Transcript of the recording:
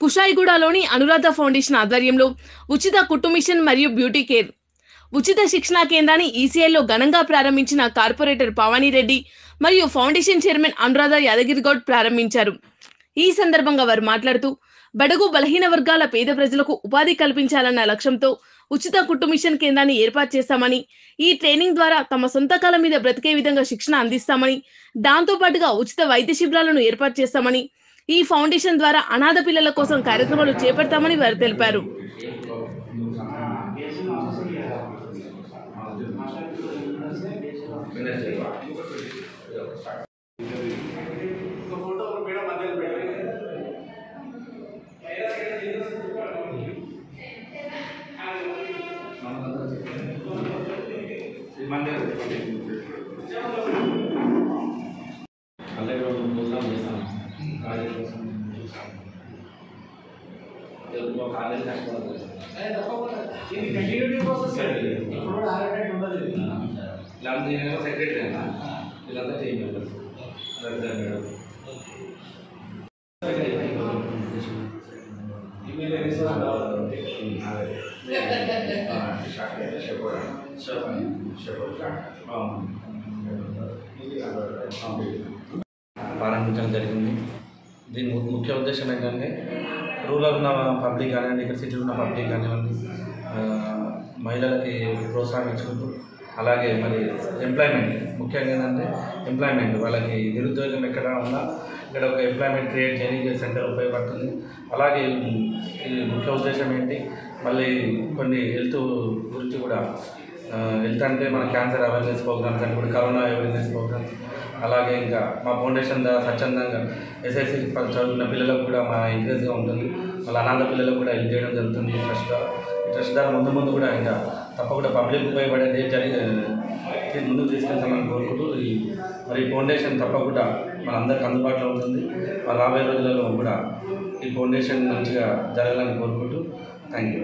కుషాయిగూడలోని Anuradha foundation ఆధ్వర్యంలో ఉచిత కుట్టు మిషన్ మరియు బ్యూటీ కేర్. ఉచిత శిక్షణా కేంద్రాన్ని ఈసీఐలో ఘనంగా ప్రారంభించిన కార్పొరేటర్ భవానీరెడ్డి మరియు ఫౌండేషన్ చైర్మన్ అనురాధ యాదగిరిగౌడ్ ప్రారంభించారు. ఈ సందర్భంగా వారు మాట్లాడుతూ బడుగు బలహీన వర్గాల పేద ప్రజలకు ఉపాధి కల్పించాలన్న లక్ష్యంతో ఉచిత కుట్టు మిషన్ కేంద్రాన్ని ఏర్పాటు చేస్తామని ఈ ట్రైనింగ్ ద్వారా తమ సొంత కాలం మీద బ్రతికే విధంగా శిక్షణ అందిస్తామని దాంతో పాటుగా ఉచిత వైద్య శిబిరాలను ఏర్పాటు చేస్తామని ఈ ఫౌండేషన్ ద్వారా అనాథ పిల్లల కోసం కార్యక్రమాలు చేపడతామని వారు తెలిపారు. ఆల్రెడీ రోజు చేస్తాను చేశాను కాలేజ్ కోసం చూసాను తెలుగులో కాలేజ్ కష్టపడుతుంది లేకపోతే నేను సెక్రటరీ అయినా వీళ్ళంతా టీం మెంబర్స్ మేడం ప్రారంభించడం జరిగింది. దీని ముఖ్య ఉద్దేశం ఏంటంటే రూరల్ ఉన్న పబ్లిక్ కానివ్వండి ఇక్కడ సిటీలో ఉన్న పబ్లిక్ కానివ్వండి మహిళలకి ప్రోత్సహించుకుంటూ అలాగే మరి ఎంప్లాయ్మెంట్ ముఖ్యంగా ఏంటంటే ఎంప్లాయ్మెంట్ వాళ్ళకి నిరుద్యోగం ఎక్కడ ఉన్నా ఇక్కడ ఒక ఎంప్లాయ్మెంట్ క్రియేట్ చేయడానికి సెంటర్ ఉపయోగపడుతుంది. అలాగే ముఖ్య ఉద్దేశం ఏంటి మళ్ళీ కొన్ని హెల్త్ గురించి కూడా వెళ్తుంటే అంటే మన క్యాన్సర్ అవేర్నెస్ ప్రోగ్రామ్స్ అంటే ఇప్పుడు కరోనా అవేర్నెస్ ప్రోగ్రామ్స్ అలాగే ఇంకా మా ఫౌండేషన్ ద్వారా స్వచ్ఛందంగా ఎస్ఎస్సి చదువుకున్న పిల్లలకు కూడా మా ఎంకరేజ్గా ఉంటుంది. వాళ్ళ అనాథ పిల్లలకు కూడా హెల్ప్ చేయడం జరుగుతుంది ఈ ట్రస్ట్ ద్వారా. ట్రస్ట్ ద్వారా ముందు ముందు కూడా ఇంకా తప్పకుండా పబ్లిక్ ఉపయోగపడేది జరిగి ముందుకు తీసుకెళ్తామని కోరుకుంటూ ఈ మరి ఈ ఫౌండేషన్ తప్పకుండా మనందరికి అందుబాటులో ఉంటుంది. మరి రాబోయే రోజులలో కూడా ఈ ఫౌండేషన్ మంచిగా జరగాలని కోరుకుంటూ థ్యాంక్ యూ